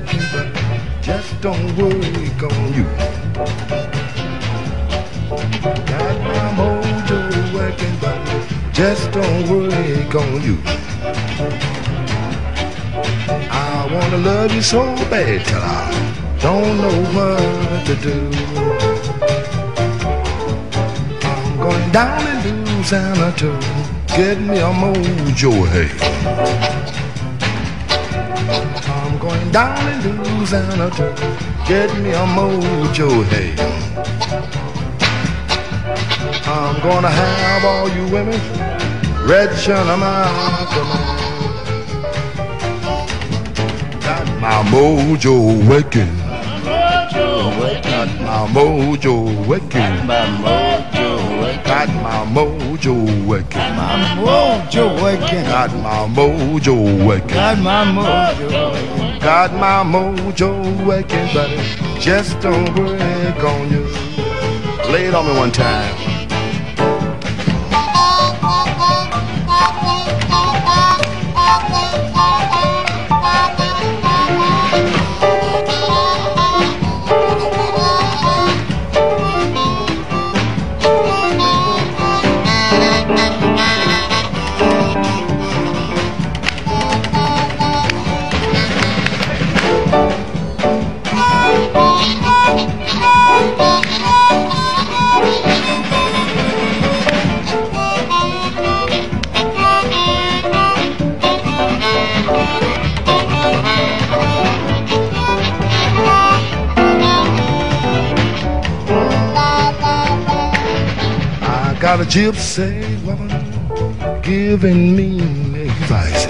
but just don't work on you. Got my mojo working, but just don't work on you. I wanna love you so bad till I don't know what to do. I'm going down to Louisiana to get me a mojo, hey. I'm going down to Louisiana to get me a mojo, hey. I'm gonna have all you women red on my command. Got my mojo waking. Got my mojo waking. My mojo waking. Got my mojo waking. My mojo waking. Got my mojo waking. Got my mojo. Got my mojo waking, but it just don't work on you. Lay it on me one time. Got a gypsy woman giving me advice.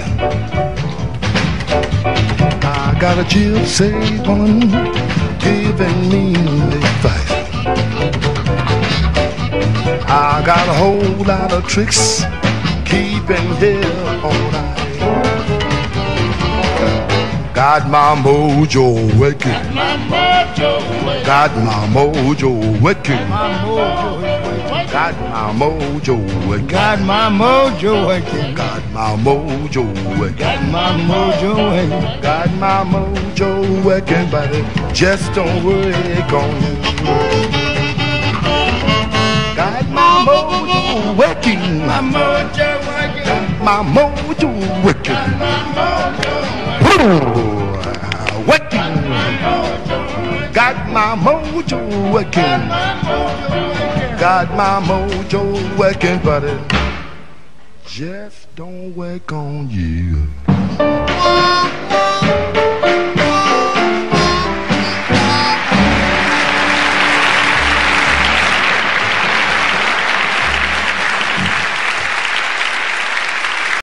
I got a gypsy woman giving me advice. I got a whole lot of tricks keeping here all night. Got my mojo working. My mojo waking. Got my mojo working. My mojo waking. Got my mojo working. Got my mojo waking. Got my mojo working. Got my mojo waking. Got my mojo working, but just don't on you. Got my mojo working. My mojo waking. My mojo working. My mojo Working. Got my mojo working. Got my mojo working, but it just don't work on you.